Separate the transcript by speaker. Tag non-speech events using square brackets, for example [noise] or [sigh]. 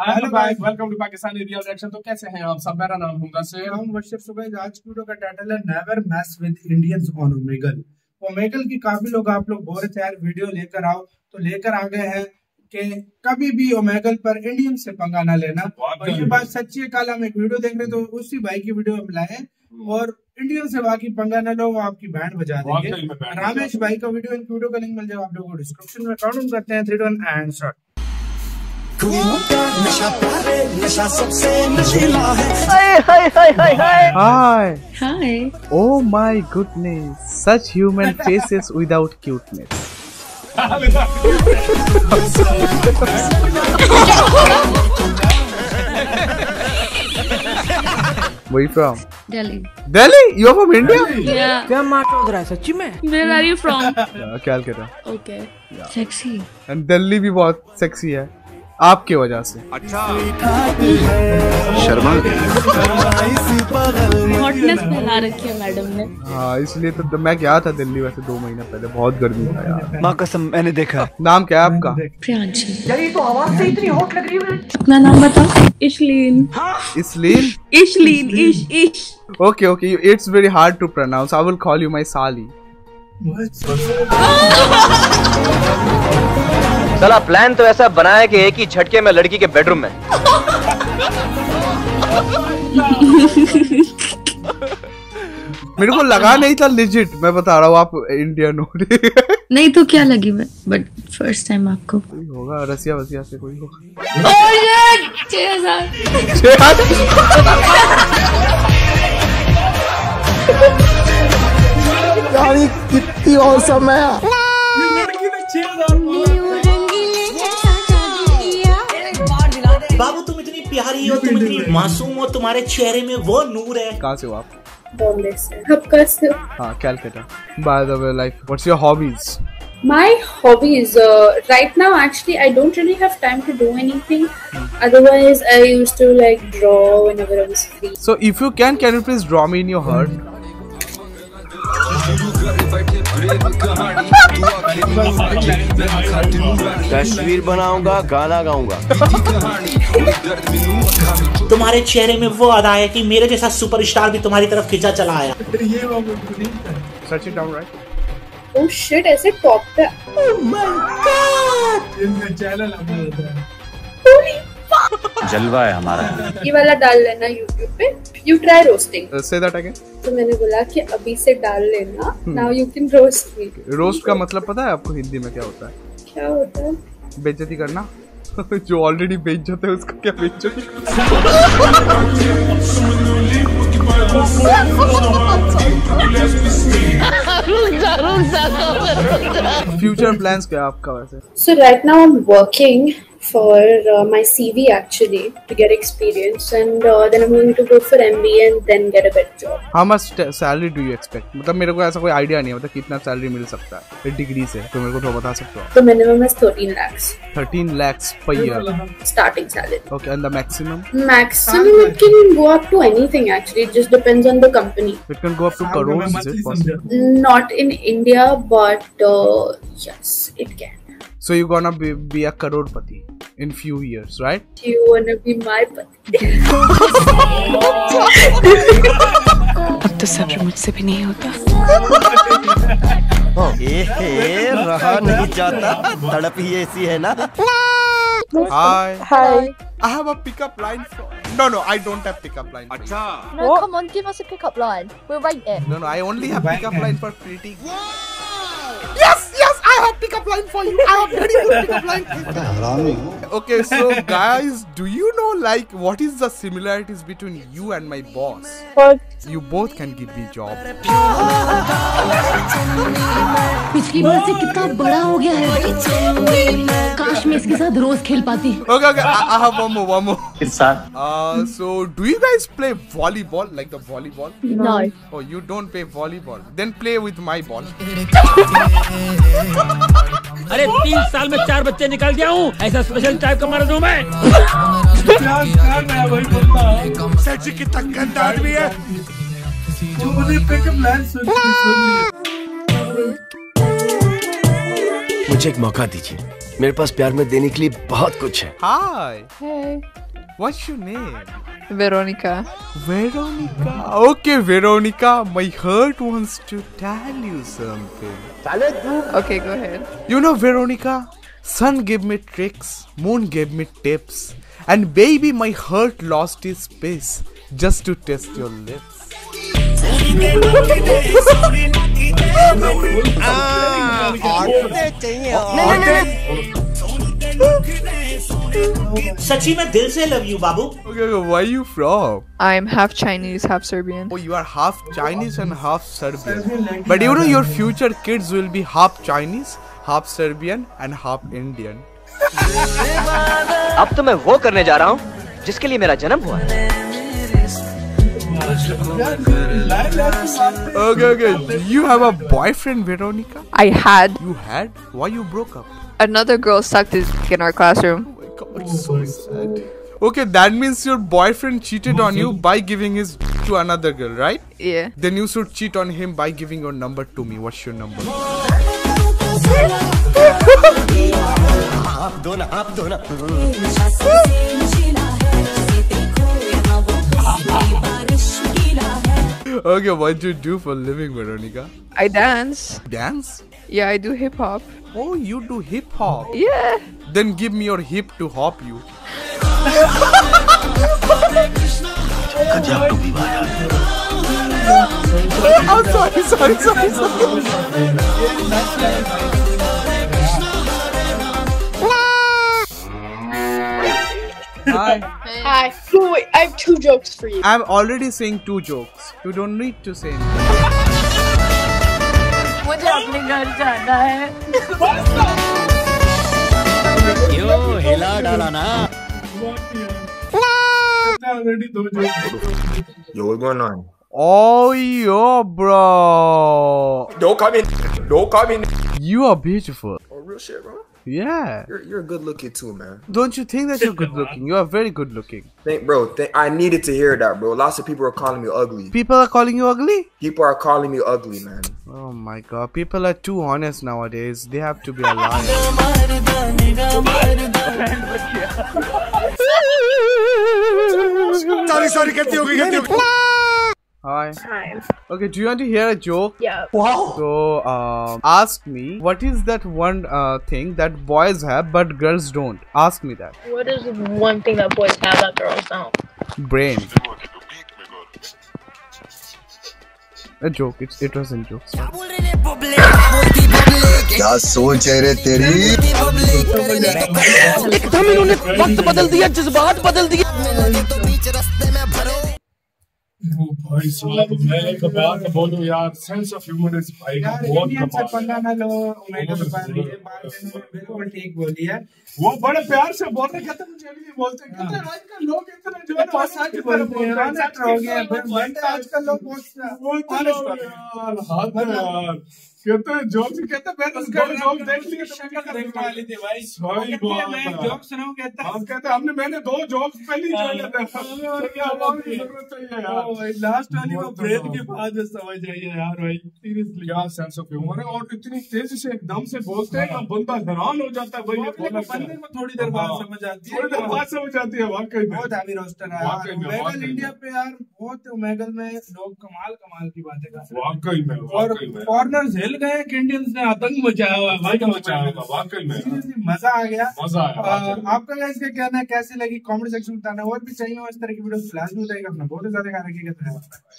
Speaker 1: Hello guys welcome to Pakistani real reaction तो कैसे हैं आप? सब मेरा नाम होगा से।
Speaker 2: हम वर्षिप सुबह आज की वीडियो का टाइटल है never mess with Indians on Omegle Omegle की काफ़ी लोग आप लोग बोल रहे थे यार वीडियो लेकर आओ। तो लेकर आ गए हैं कि कभी भी ओमेगल पर इंडियन से पंगा ना लेना। और ये बात सच्ची है कल हम एक वीडियो देख रहे तो उसी भाई की वीडियो हम लाए और इंडियन से बाकी पंगा ना लो वो आपकी बैंड बजा देंगे। रामेश भाई का वीडियो इनकी वीडियो का लिंक मिल जाएगा आप लोगों को डिस्क्रिप्शन में। काउंट करते हैं थ्री वन एंड शॉट
Speaker 3: नशा सबसे नशीला है
Speaker 4: Hi.
Speaker 5: Hi.
Speaker 4: Oh my goodness. Such human faces without cuteness. Where you from?
Speaker 5: Delhi.
Speaker 4: Delhi? You're from India?
Speaker 5: Yeah.
Speaker 3: क्या मार्ट वगैरह है सच्ची में
Speaker 5: Where are you from?
Speaker 4: Yeah, Calcutta.
Speaker 5: Okay. Sexy.
Speaker 4: And Delhi भी बहुत sexy है आपके वजह से। शर्मा।
Speaker 5: Hotness फैला रखी है मैडम ने।
Speaker 4: हाँ इसलिए तो, मैं गया था दिल्ली वैसे दो महीना पहले बहुत गर्मी था यार।
Speaker 3: माँ कसम मैंने देखा।
Speaker 4: नाम क्या है आपका?
Speaker 5: प्रियांशी। यही तो आवाज़ से इतनी हॉट लग रही है अपना नाम बताओ। इशलीन।
Speaker 4: इसलिन?
Speaker 5: इशलीन इश इश।
Speaker 4: Okay, okay. It's very hard to pronounce. I will call you my Sali. [laughs]
Speaker 6: साला प्लान तो ऐसा बनाया कि एक ही झटके में लड़की के बेडरूम में।
Speaker 4: मेरे को लगा नहीं था legit. मैं बता रहा हूँ आप इंडियन हो।
Speaker 5: नहीं तो क्या लगी मैं? बट फ़र्स्ट टाइम आपको।
Speaker 4: कोई होगा रसिया वसिया से कोई होगा।
Speaker 5: और ये छह हज़ार।
Speaker 4: छह हाथ-
Speaker 7: बाबू तुम इतनी प्यारी हो तुम इतनी मासूम हो तुम्हारे चेहरे में वो नूर है
Speaker 4: कहाँ से हो आप
Speaker 8: बॉम्बे से आपका से
Speaker 4: हाँ Calcutta by the way like what's your hobbies
Speaker 8: my hobbies uh, right now actually i don't really have time to do anything otherwise i used to like draw whenever i was free
Speaker 4: So if you can, can you please draw me in your heart?
Speaker 6: तस्वीर बनाऊँगा गाना गाऊँगा।
Speaker 7: तुम्हारे चेहरे में वो अदा है कि मेरे जैसा सुपरस्टार भी तुम्हारी तरफ़ खिंचा चला आया।
Speaker 8: Oh shit ऐसे टॉप पे
Speaker 2: इनका चैनल
Speaker 6: जलवा है हमारा।
Speaker 8: ये वाला डाल लेना यूट्यूब पे। You try
Speaker 4: roasting say that again.
Speaker 8: तो मैंने बोला कि अभी से डाल लेना। Now you can roast me
Speaker 4: roast का मतलब पता है आपको हिंदी में क्या होता है?
Speaker 8: क्या होता है?
Speaker 4: बेइज्जती करना। [laughs] जो ऑलरेडी बेइज्जत है उसका क्या बेइज्जती फ्यूचर प्लान्स क्या आपका वैसे?
Speaker 8: So right now I'm working for uh, my CV actually to get experience, and uh, then I'm going to go for MBA and then get a better job.
Speaker 4: How much salary do you expect मतलब मेरे को ऐसा कोई idea नहीं है मतलब कितना salary मिल सकता है डिग्री से तो मेरे को तो बता सकते हो
Speaker 8: The minimum is 13 lakhs
Speaker 4: thirteen lakhs per year
Speaker 8: starting salary.
Speaker 4: Okay and the maximum
Speaker 8: Maximum it can go up to anything actually. It just depends on the company.
Speaker 4: It can go up to crore it
Speaker 8: Not in India, but uh, yes, it can.
Speaker 4: So you gonna be be a Crorepati in few years right
Speaker 8: Do you wanna be my pati?
Speaker 5: अब तो सब्र मुझसे भी नहीं होता
Speaker 6: ए, रहा नहीं जाता तड़प ही ऐसी है ना
Speaker 4: Hi.
Speaker 9: Hi.
Speaker 4: I have a pickup line for. No, no, I don't have pickup line. For you.
Speaker 9: No, come on, give us a pickup line. We'll write it.
Speaker 4: No, no, I only have pickup line for pretty. Yes, yes, I have pickup line for you. I have very good pickup line. okay, so guys, do you know like what is the similarities between you and my boss?
Speaker 9: What?
Speaker 4: You both can give me job.
Speaker 5: पिछली बार से कितना बड़ा हो गया है काश मैं इसके साथ रोज खेल पाती
Speaker 4: Okay, okay, I, I have one more, one more. Uh, so do you guys play volleyball, like the volleyball?
Speaker 9: No.
Speaker 4: Oh, you don't play volleyball. Then play with my ball.
Speaker 10: अरे तीन साल में चार बच्चे निकाल दिया हूँ ऐसा स्पेशल टाइप का मर्द हूँ मैं
Speaker 2: प्याज खा मैं वही बोलता सच कितना गंदा आदमी है जो मुझे पिकअप लाइन सुन सुन
Speaker 3: मुझे एक मौका दीजिए मेरे पास प्यार में देने के लिए बहुत कुछ है
Speaker 4: Hi.
Speaker 9: Hey.
Speaker 4: What's your name?
Speaker 9: Veronica.
Speaker 4: Veronica. Okay, Veronica. My heart wants to tell you something.
Speaker 9: Okay, go ahead.
Speaker 4: You know, Veronica, sun gave me tricks, moon gave me tips, and baby, my heart lost its space just to test your lips.
Speaker 7: Ah, सची में दिल से love you Babu
Speaker 4: Okay, okay, where you from?
Speaker 9: I'm half Chinese, half Serbian.
Speaker 4: Oh, you are half Chinese and half Serbian. But you know, your future kids will be half Chinese, half Serbian, and half Indian.
Speaker 6: अब तो मैं वो करने जा रहा हूँ जिसके लिए मेरा जन्म हुआ है
Speaker 4: Okay, okay. Do you have a boyfriend, Veronica?
Speaker 9: I had
Speaker 4: You had? Why you broke up?
Speaker 9: another girl sucked his dick in our classroom.
Speaker 4: so sad. Okay, that means your boyfriend cheated on you by giving his to another girl, right?
Speaker 9: Yeah.
Speaker 4: Then you should cheat on him by giving your number to me. What's your number? okay, what do you do for living, Veronica?
Speaker 9: I dance.
Speaker 4: Dance?
Speaker 9: Yeah, I do hip hop.
Speaker 4: Oh, you do hip hop?
Speaker 9: Yeah.
Speaker 4: Then give me your hip to hop you. I'm sorry, sorry, sorry, sorry. Hi.
Speaker 8: Hi. Oh, wait, I have two jokes for you.
Speaker 4: I'm already saying two jokes. You don't need to say anything.
Speaker 9: मुझे अपने घर जाना है
Speaker 3: क्यों हिला डाला ना
Speaker 1: already दो joke
Speaker 11: Yo, what's going on?
Speaker 4: Oh, yo, bro.
Speaker 11: Don't come in. Don't come in.
Speaker 4: You are beautiful.
Speaker 11: Oh, real shit, bro.
Speaker 4: Yeah.
Speaker 11: You're, you're good looking too, man.
Speaker 4: Don't you think that you're good looking? You are very good looking.
Speaker 11: Thank, bro, Thank. I needed to hear that, bro. Lots of people are calling me ugly.
Speaker 4: People are calling you ugly?
Speaker 11: People are calling me ugly, man.
Speaker 4: Oh my god. People are too honest nowadays. They have to be
Speaker 3: alive. [laughs] [laughs] sorry, sorry, get the
Speaker 4: Hi.
Speaker 8: Hi.
Speaker 4: Okay, do you want to hear a joke?
Speaker 8: Yeah.
Speaker 4: So, um, ask me, what is that one uh, thing that boys have but girls don't? Ask me that.
Speaker 8: What is one thing that boys have that girls don't?
Speaker 4: Brain. A joke. It's, it was a joke.
Speaker 3: क्या सोच है रे तेरी
Speaker 10: एकदम इन्होंने वक्त बदल दिया जज्बात बदल दिए
Speaker 1: वो भाई साहब मैं एक बात यार सेंस ऑफ़ ह्यूमर इज़ भाई का बहुत कमाल।
Speaker 2: पंगा ना लो ओमेगा के बारे में ये बात इन्होंने बिल्कुल ठीक बोली है
Speaker 1: वो बड़े प्यार से बोल रहे कहते मुझे नहीं बोलते। कहते आजकल लोग इतने जो है
Speaker 2: सच बोलते हैं हो गया फिर आजकल लोग बहुत हो।
Speaker 1: यार हाथ यार। कहते हैं जोक कहते हैं उसका जोक देख तो
Speaker 2: शक्ल देखने वाली थी भाई।
Speaker 1: सही
Speaker 2: है, मैं
Speaker 1: है।
Speaker 2: सुनाऊं कहता है
Speaker 1: कहते हमने मैंने दो पहले ही हैं क्या बात की ज़रूरत चाहिए यार।
Speaker 2: लास्ट वाली वो के बाद समझ है यार भाई सीरियसली
Speaker 1: क्या सेंस ऑफ़ ह्यूमर है और इतनी तेज़ी से एकदम से बोलते हैं कि बंदा हैरान हो जाता है भाई ये बोला
Speaker 2: बंदे को थोड़ी देर बाद
Speaker 1: हाँ।
Speaker 2: समझ आती है
Speaker 1: थोड़ी देर बाद समझ आती है वाकई में।
Speaker 2: बहुत हैवी रोस्टर है ओमेगल इंडिया पे यार बहुत ओमेगल में लोग कमाल कमाल की बातें कर रहे हैं।
Speaker 1: वाकई में
Speaker 2: और
Speaker 1: में।
Speaker 2: फॉरनर्स हिल गए कि इंडियंस ने आतंक मचाया हुआ है
Speaker 1: मचाया होगा, वाकई में।
Speaker 2: मज़ा आ गया।
Speaker 1: मज़ा आया।
Speaker 2: आपका क्या का कहना है कैसी लगी कमेंट सेक्शन में बताना? और भी चाहिए इस तरह की वीडियो फ्लैश में बताइएगा अपना बहुत ज़्यादा ख्याल रखिएगा धन्यवाद।